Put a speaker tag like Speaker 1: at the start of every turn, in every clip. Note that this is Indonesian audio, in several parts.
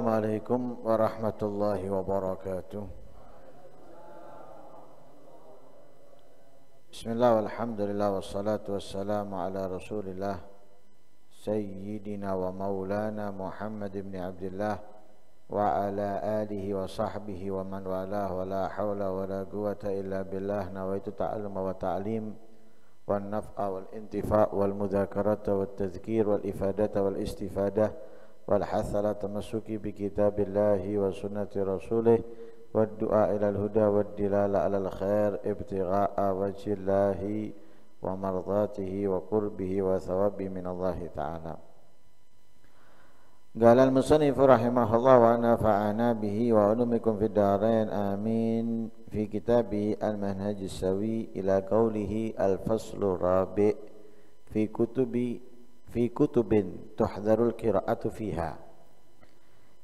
Speaker 1: السلام عليكم ورحمة الله وبركاته بسم الله والحمد لله والصلاة والسلام على رسول الله سيدنا ومولانا محمد بن عبد الله وعلى آله وصحبه ومن والاه ولا حول ولا قوة إلا بالله نويت تعلم وتعليم والنفع والانتفاع والمذاكرة والتذكير والإفادة والاستفادة والحث على التمسك بكتاب الله وسنة رسوله والدعاء إلى الهدى والدلالة على الخير ابتغاء وجه الله ومرضاته وقربه وثوابه من الله تعالى. قال المصنف رحمه الله ونفعنا به وعلومكم في الدارين. آمين. في كتابه المنهج السوي إلى قوله الفصل الرابع في كتب في كتب تحذر القراءة فيها.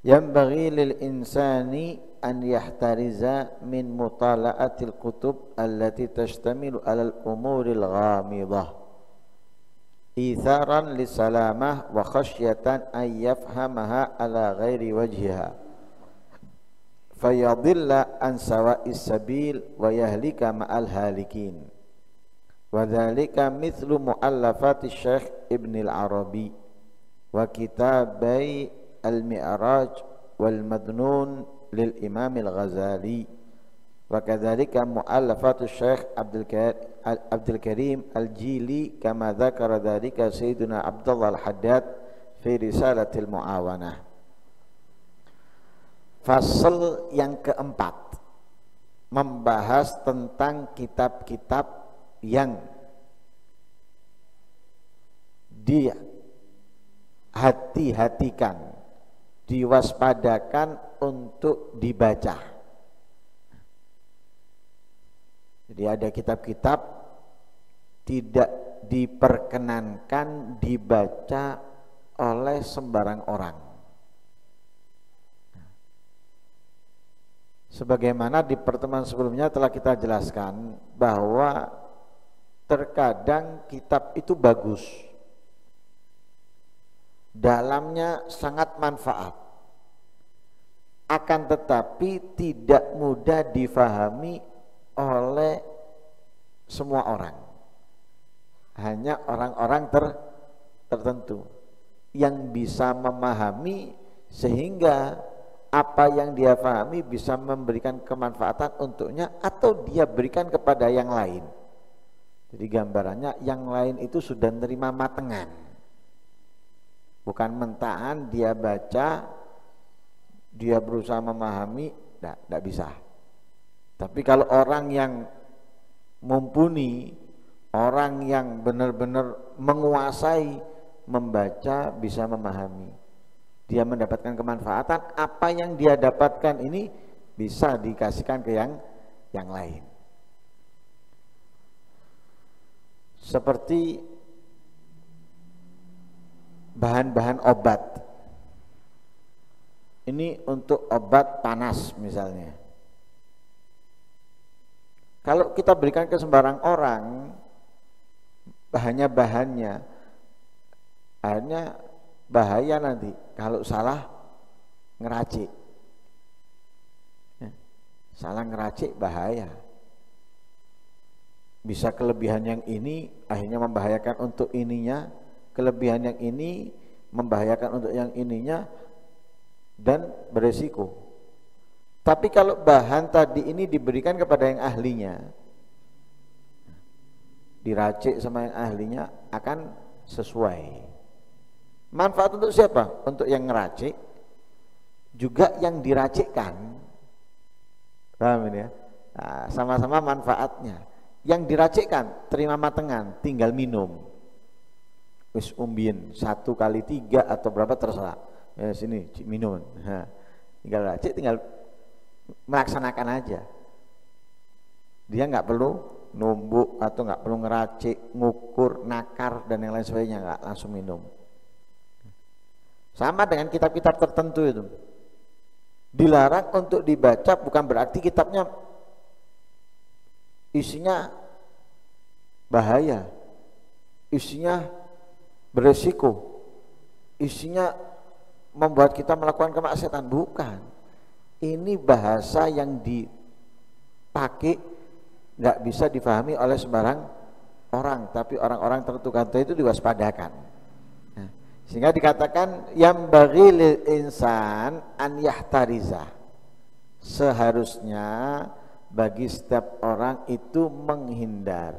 Speaker 1: ينبغي للإنسان أن يحترز من مطالعة الكتب التي تشتمل على الأمور الغامضة إيثارا للسلامة وخشية أن يفهمها على غير وجهها. فيضل عن سواء السبيل ويهلك مع الهالكين. Wadhalika mithlu mu'allafati Syekh Ibn al-Arabi. Wa kitabai al-Mi'raj wal Madnun lil Imam al-Ghazali. Wa kadzalika mu'allafatu Syekh Abdul Abdul Karim al-Jili kama dzakara dzalika Sayyiduna Abdullah al-Haddad fi risalatil muawanah. Fasal yang keempat membahas tentang kitab-kitab yang dihati-hatikan, diwaspadakan untuk dibaca. Jadi ada kitab-kitab tidak diperkenankan dibaca oleh sembarang orang. Sebagaimana di pertemuan sebelumnya telah kita jelaskan bahwa terkadang kitab itu bagus. Dalamnya sangat manfaat. Akan tetapi tidak mudah difahami oleh semua orang. Hanya orang-orang ter, tertentu yang bisa memahami sehingga apa yang dia pahami bisa memberikan kemanfaatan untuknya atau dia berikan kepada yang lain. Jadi gambarannya yang lain itu sudah menerima matengan. Bukan mentahan dia baca, dia berusaha memahami, tidak bisa. Tapi kalau orang yang mumpuni, orang yang benar-benar menguasai membaca bisa memahami dia mendapatkan kemanfaatan apa yang dia dapatkan ini bisa dikasihkan ke yang yang lain seperti bahan-bahan obat. Ini untuk obat panas misalnya. Kalau kita berikan ke sembarang orang bahannya bahannya akhirnya bahaya nanti. Kalau salah ngeracik. Ya, salah ngeracik bahaya bisa kelebihan yang ini akhirnya membahayakan untuk ininya kelebihan yang ini membahayakan untuk yang ininya dan beresiko tapi kalau bahan tadi ini diberikan kepada yang ahlinya diracik sama yang ahlinya akan sesuai Manfaat untuk siapa? Untuk yang ngeracik, juga yang diracikkan. Paham ini ya? Nah, sama-sama manfaatnya. Yang diracikkan, terima matengan, tinggal minum. Wis umbin, satu kali tiga atau berapa terserah. Ya, sini, minum. Nah, tinggal racik, tinggal melaksanakan aja. Dia nggak perlu numbuk atau nggak perlu ngeracik, ngukur, nakar dan yang lain sebagainya nggak langsung minum. Sama dengan kitab-kitab tertentu itu. Dilarang untuk dibaca bukan berarti kitabnya isinya bahaya, isinya beresiko, isinya membuat kita melakukan kemaksiatan, bukan. Ini bahasa yang dipakai nggak bisa difahami oleh sembarang orang, tapi orang-orang tertentu itu diwaspadakan. Sehingga dikatakan yang bagi insan an yahtariza. Seharusnya bagi setiap orang itu menghindar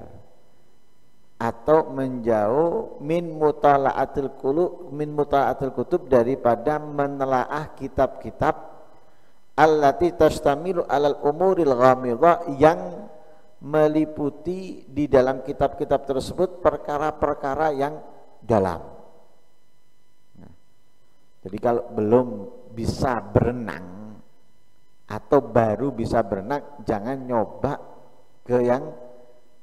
Speaker 1: atau menjauh min mutalaatil kulu min mutalaatil kutub daripada menelaah kitab-kitab allati tastamilu alal umuril ghamidha yang meliputi di dalam kitab-kitab tersebut perkara-perkara yang dalam. Nah, jadi kalau belum bisa berenang atau baru bisa berenang, jangan nyoba ke yang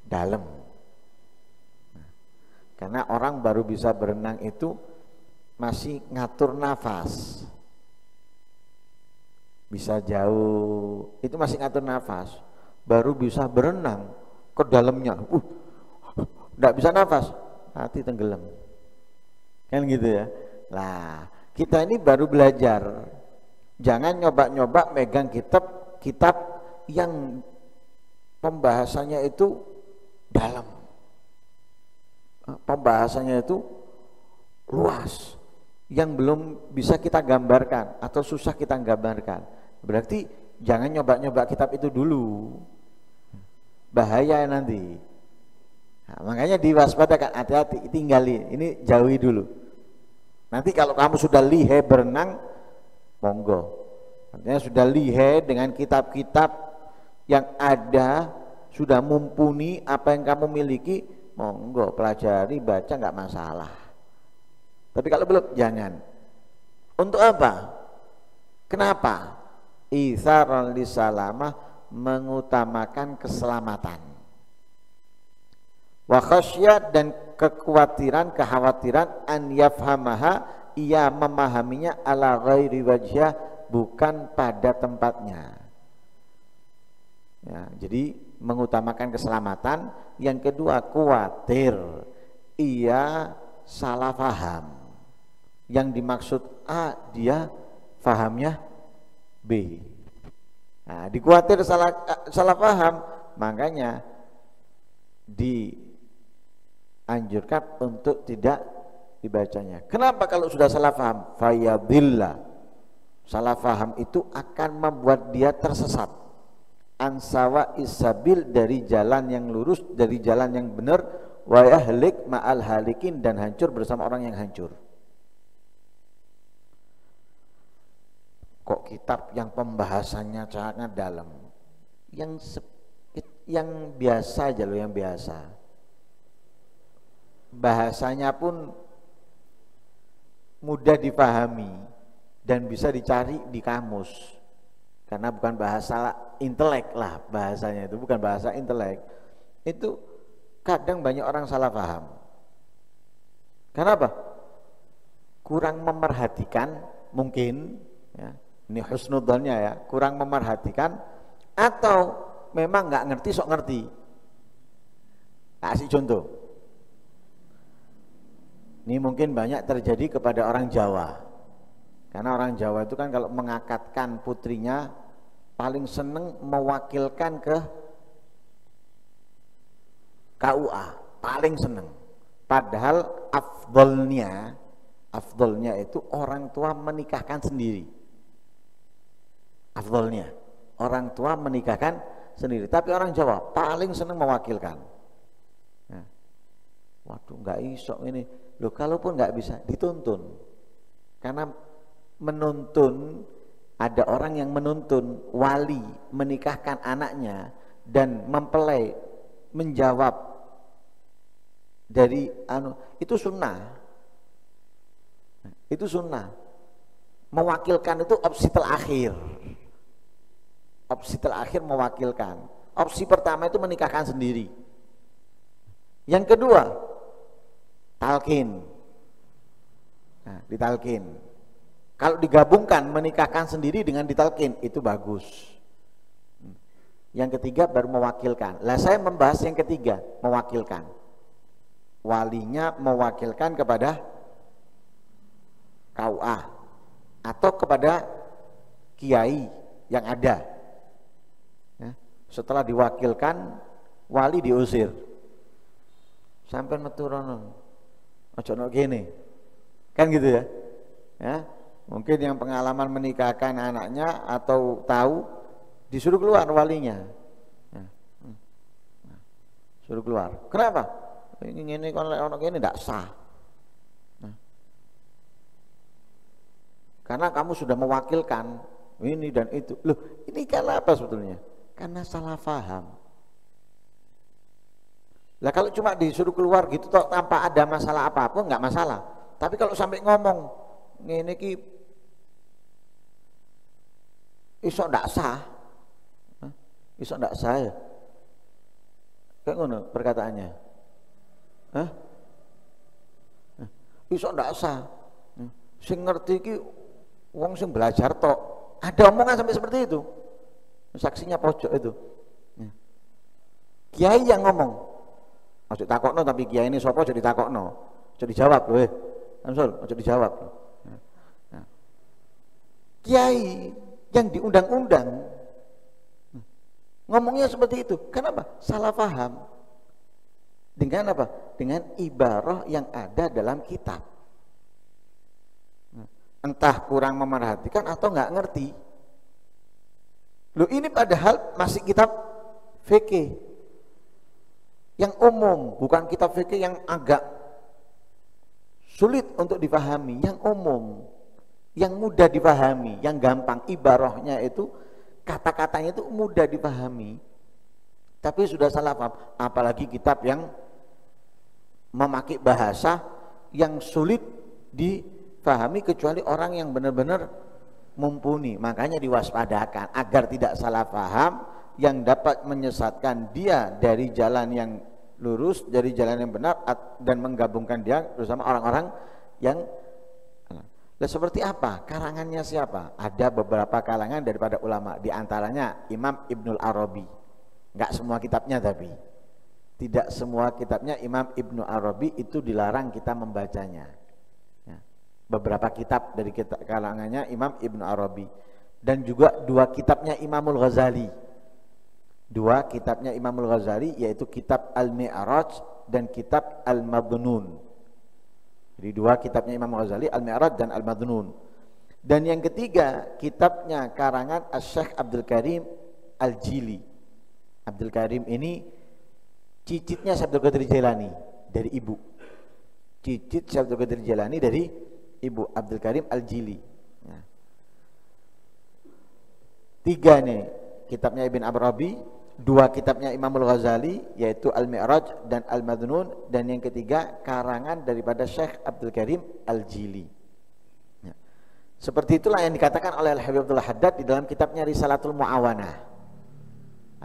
Speaker 1: dalam karena orang baru bisa berenang itu masih ngatur nafas. Bisa jauh, itu masih ngatur nafas. Baru bisa berenang ke dalamnya. Uh, enggak bisa nafas, hati tenggelam. Kan gitu ya. Lah, kita ini baru belajar. Jangan nyoba-nyoba megang kitab kitab yang pembahasannya itu dalam pembahasannya itu luas yang belum bisa kita gambarkan atau susah kita gambarkan. Berarti jangan nyoba-nyoba kitab itu dulu. Bahaya nanti. Nah, makanya diwaspadakan, hati-hati, tinggali, ini jauhi dulu. Nanti kalau kamu sudah lihe berenang, monggo. Artinya sudah lihe dengan kitab-kitab yang ada, sudah mumpuni apa yang kamu miliki, monggo pelajari baca nggak masalah. Tapi kalau belum jangan. Untuk apa? Kenapa? Isaron salamah mengutamakan keselamatan. Wa dan kekhawatiran kekhawatiran an yafhamaha ia memahaminya ala ghairi wajah bukan pada tempatnya. Ya, jadi mengutamakan keselamatan. Yang kedua khawatir ia salah paham yang dimaksud A dia fahamnya B. Nah, dikhawatir salah salah paham makanya dianjurkan untuk tidak dibacanya. Kenapa kalau sudah salah paham fayadillah salah paham itu akan membuat dia tersesat. Ansawa isabil dari jalan yang lurus dari jalan yang benar wa yahlik ma'al halikin dan hancur bersama orang yang hancur. Kok kitab yang pembahasannya sangat dalam? Yang yang biasa aja loh yang biasa. Bahasanya pun mudah dipahami dan bisa dicari di kamus. Karena bukan bahasa intelek lah bahasanya itu bukan bahasa intelek. Itu kadang banyak orang salah paham. Kenapa? Kurang memerhatikan mungkin ya, ini husnudonnya ya kurang memerhatikan atau memang nggak ngerti sok ngerti. Kasih contoh ini mungkin banyak terjadi kepada orang Jawa karena orang Jawa itu kan kalau mengakatkan putrinya paling seneng mewakilkan ke KUA, paling seneng. Padahal afdolnya, afdolnya itu orang tua menikahkan sendiri. Afdolnya, orang tua menikahkan sendiri. Tapi orang Jawa paling seneng mewakilkan. Nah, waduh nggak iso ini. Loh kalaupun nggak bisa dituntun. Karena menuntun ada orang yang menuntun wali menikahkan anaknya dan mempelai menjawab dari anu itu sunnah. Itu sunnah. Mewakilkan itu opsi terakhir. Opsi terakhir mewakilkan. Opsi pertama itu menikahkan sendiri. Yang kedua talkin nah, ditalkin kalau digabungkan menikahkan sendiri dengan ditalkin itu bagus. Yang ketiga baru mewakilkan. Lah saya membahas yang ketiga, mewakilkan. Walinya mewakilkan kepada KUA. atau kepada kiai yang ada. Ya. Setelah diwakilkan, wali diusir. Sampai meturono. Ojo no gini. Kan gitu ya. Ya. Mungkin yang pengalaman menikahkan anaknya atau tahu disuruh keluar walinya. Ya. Nah. Suruh keluar. Kenapa? Ini ini kalau orang ini tidak sah. Nah. Karena kamu sudah mewakilkan ini dan itu. Loh, ini karena apa sebetulnya? Karena salah faham. Lah kalau cuma disuruh keluar gitu toh tanpa ada masalah apa pun nggak masalah. Tapi kalau sampai ngomong ini ki iso ndak sah. Iso ndak sah ya. Kayak ngono perkataannya. Hah? Iso ndak sah. Sing ngerti ki wong sing belajar tok. Ada omongan sampai seperti itu. Saksinya pojok itu. Kiai yang ngomong, Ojo takokno tapi kiai ini sapa jadi takokno. Ojo dijawab loh eh. Amsul, ojo dijawab. Nah. Kiai yang diundang-undang ngomongnya seperti itu. Kenapa? Salah paham. Dengan apa? Dengan ibarah yang ada dalam kitab. Entah kurang memerhatikan atau nggak ngerti. Loh ini padahal masih kitab fikih yang umum, bukan kitab fikih yang agak sulit untuk dipahami, yang umum, yang mudah dipahami, yang gampang ibarahnya itu kata-katanya itu mudah dipahami. Tapi sudah salah paham, apalagi kitab yang memakai bahasa yang sulit dipahami kecuali orang yang benar-benar mumpuni. Makanya diwaspadakan agar tidak salah paham yang dapat menyesatkan dia dari jalan yang lurus, dari jalan yang benar dan menggabungkan dia bersama orang-orang yang Nah, seperti apa? Karangannya siapa? Ada beberapa kalangan daripada ulama, di antaranya Imam Ibnul Arabi. Enggak semua kitabnya tapi. Tidak semua kitabnya Imam Ibnu Arabi itu dilarang kita membacanya. Ya. Beberapa kitab dari kalangannya Imam Ibnu Arabi dan juga dua kitabnya Imamul Ghazali dua kitabnya Imamul Ghazali yaitu kitab Al-Mi'raj dan kitab Al-Madnun. Jadi dua kitabnya Imam Ghazali Al-Mi'raj dan Al-Madnun. Dan yang ketiga kitabnya karangan Asy-Syaikh Abdul Karim Al-Jili. Abdul Karim ini cicitnya Abdul Qadir Jailani dari ibu. Cicit Abdul Qadir Jailani dari ibu Abdul Karim Al-Jili. Nah. Tiga nih kitabnya Ibn Arabi dua kitabnya Imamul Ghazali yaitu Al-Mi'raj dan Al-Madnun dan yang ketiga karangan daripada Syekh Abdul Karim Al-Jili. Ya. Seperti itulah yang dikatakan oleh Al-Habib Abdullah Haddad di dalam kitabnya Risalatul Muawanah.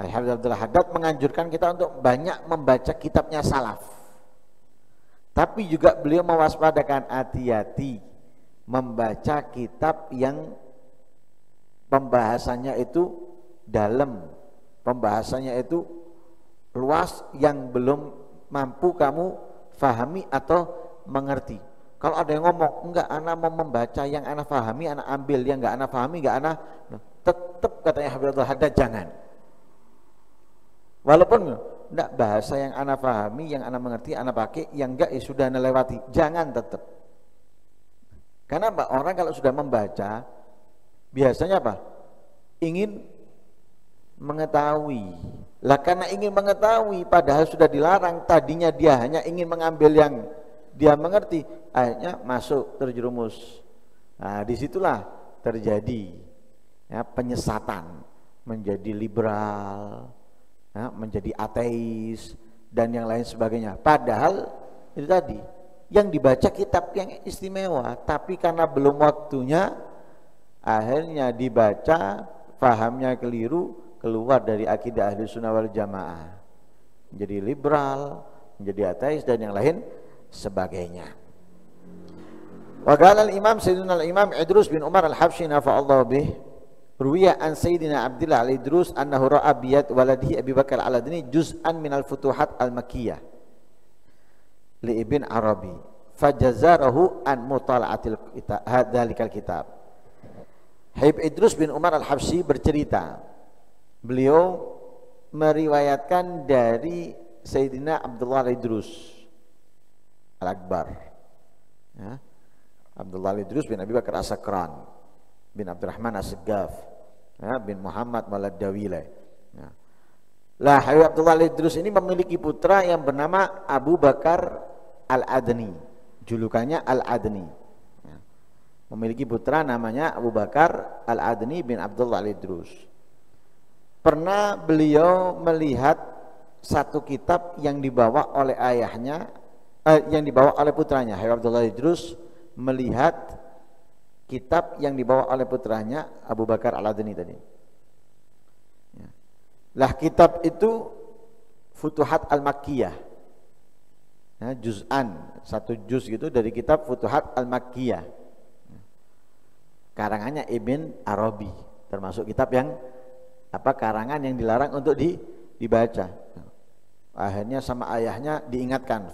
Speaker 1: Al-Habib Abdullah Haddad menganjurkan kita untuk banyak membaca kitabnya salaf. Tapi juga beliau mewaspadakan hati-hati membaca kitab yang pembahasannya itu dalam pembahasannya itu luas yang belum mampu kamu fahami atau mengerti. Kalau ada yang ngomong, enggak anak mau membaca yang anak fahami, anak ambil, yang enggak anak fahami, enggak anak tetap katanya Habibullah Haddad jangan. Walaupun enggak bahasa yang anak fahami, yang anak mengerti, anak pakai, yang enggak ya sudah lewati, jangan tetap. Karena apa? Orang kalau sudah membaca, biasanya apa? Ingin mengetahui. Lah karena ingin mengetahui padahal sudah dilarang, tadinya dia hanya ingin mengambil yang dia mengerti, akhirnya masuk terjerumus. Nah, di situlah terjadi ya, penyesatan menjadi liberal, ya, menjadi ateis dan yang lain sebagainya. Padahal itu tadi yang dibaca kitab yang istimewa, tapi karena belum waktunya, akhirnya dibaca, fahamnya keliru, keluar dari akidah ahli sunnah wal jamaah. Menjadi liberal menjadi ateis dan yang lain sebagainya. Wa qala al-imam sayyidina al-imam Idrus bin Umar al-Habsyi nafa'allahu bih. Ruwiya an sayyidina Abdullah al-Idrus annahu ra'a biyat waladihi Abi Bakar al-Adni juz'an min al-futuhat al-makkiyah. Li Ibn Arabi fajazarahu an mutala'atil kitab hadalikal kitab. Habib Idrus bin Umar Al-Habsyi bercerita, beliau meriwayatkan dari Sayyidina Abdullah Al-Idrus Al-Akbar. Ya. Abdullah Al-Idrus bin Abi Bakar As-Sakran bin Abdurrahman As-Segaf ya, bin Muhammad Malad Dawile. Ya. Lah Habib Abdullah Al-Idrus ini memiliki putra yang bernama Abu Bakar Al-Adni. Julukannya Al-Adni. Ya. Memiliki putra namanya Abu Bakar Al-Adni bin Abdullah Al-Idrus. Pernah beliau melihat satu kitab yang dibawa oleh ayahnya, eh, yang dibawa oleh putranya. Habib Abdullah Idrus melihat kitab yang dibawa oleh putranya Abu Bakar Al-Adni tadi. Ya. Lah kitab itu Futuhat Al-Makkiyah. Ya, juz'an, satu juz gitu dari kitab Futuhat Al-Makkiyah. Ya. Karangannya Ibn Arabi, termasuk kitab yang apa karangan yang dilarang untuk di, dibaca. Akhirnya sama ayahnya diingatkan,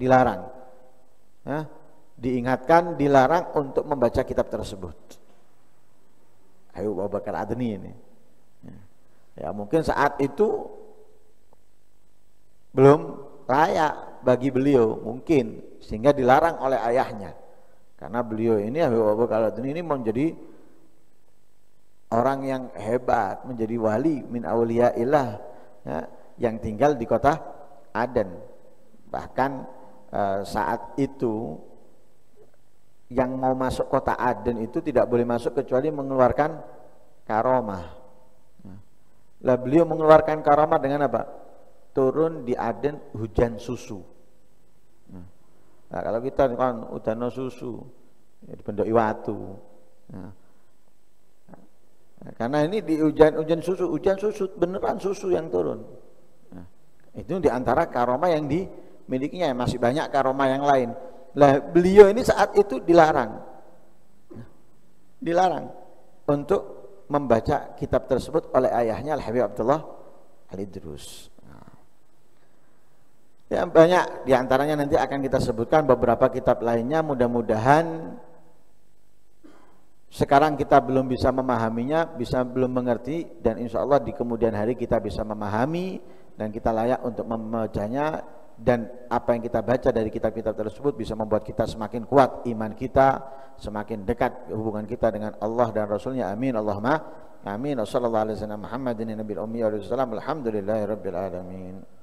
Speaker 1: dilarang. Ya, diingatkan dilarang untuk membaca kitab tersebut. Ayo Abu Bakar Adni ini. Ya, mungkin saat itu belum layak bagi beliau mungkin sehingga dilarang oleh ayahnya. Karena beliau ini Abu Bakar Adni ini menjadi orang yang hebat, menjadi wali min auliyaillah ya, yang tinggal di kota Aden. Bahkan eh, saat itu yang mau masuk kota Aden itu tidak boleh masuk kecuali mengeluarkan karomah. Lah beliau mengeluarkan karomah dengan apa? Turun di Aden hujan susu. Nah, kalau kita kan udano susu, ya Iwatu. Nah, karena ini di hujan hujan susu, hujan susu beneran susu yang turun. Nah, itu di antara karomah yang dimilikinya masih banyak karomah yang lain. Lah beliau ini saat itu dilarang. Dilarang untuk membaca kitab tersebut oleh ayahnya Al-Habib Abdullah Al-Idrus. Ya banyak di antaranya nanti akan kita sebutkan beberapa kitab lainnya mudah-mudahan sekarang kita belum bisa memahaminya, bisa belum mengerti dan insya Allah di kemudian hari kita bisa memahami dan kita layak untuk membacanya dan apa yang kita baca dari kitab-kitab tersebut bisa membuat kita semakin kuat iman kita, semakin dekat hubungan kita dengan Allah dan Rasulnya. Amin. Allahumma amin. Wassalamualaikum warahmatullahi wabarakatuh.